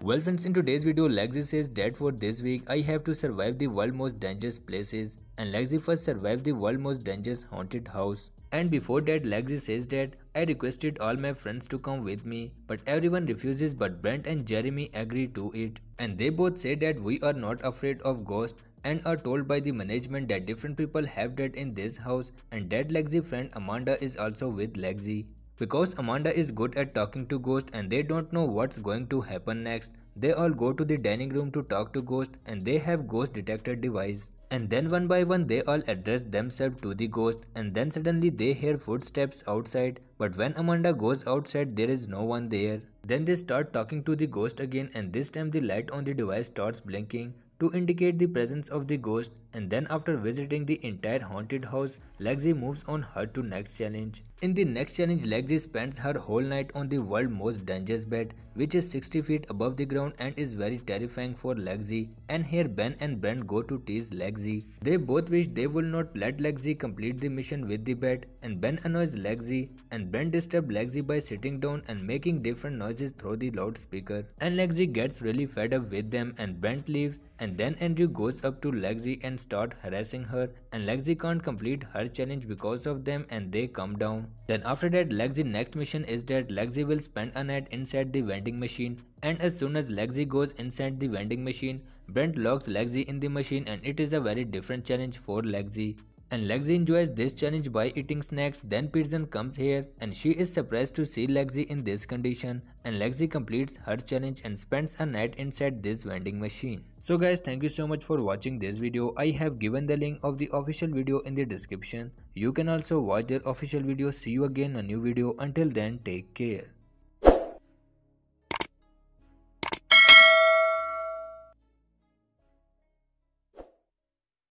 Well friends, in today's video, Lexi says that for this week, I have to survive the world most dangerous places. And Lexi first survived the world most dangerous haunted house. And before that, Lexi says that I requested all my friends to come with me, but everyone refuses but Brent and Jeremy agree to it. And they both say that we are not afraid of ghosts and are told by the management that different people have died in this house and that Lexi friend Amanda is also with Lexi. Because Amanda is good at talking to ghosts and they don't know what's going to happen next, they all go to the dining room to talk to ghosts and they have ghost detector device. And then one by one they all address themselves to the ghost and then suddenly they hear footsteps outside but when Amanda goes outside there is no one there. Then they start talking to the ghost again and this time the light on the device starts blinking to indicate the presence of the ghost and then after visiting the entire haunted house, Lexi moves on her to next challenge. In the next challenge, Lexi spends her whole night on the world most dangerous bed which is 60 feet above the ground and is very terrifying for Lexi and here Ben and Brent go to tease Lexi. They both wish they will not let Lexi complete the mission with the bed and Ben annoys Lexi and Brent disturbs Lexi by sitting down and making different noises through the loudspeaker and Lexi gets really fed up with them and Brent leaves and then Andrew goes up to Lexi and start harassing her and Lexi can't complete her challenge because of them and they come down. Then after that Lexi next mission is that Lexi will spend a night inside the vending machine and as soon as Lexi goes inside the vending machine, Brent locks Lexi in the machine and it is a very different challenge for Lexi. And Lexi enjoys this challenge by eating snacks. Then Pierson comes here and she is surprised to see Lexi in this condition. And Lexi completes her challenge and spends a night inside this vending machine. So guys thank you so much for watching this video. I have given the link of the official video in the description. You can also watch their official video. See you again in a new video. Until then take care.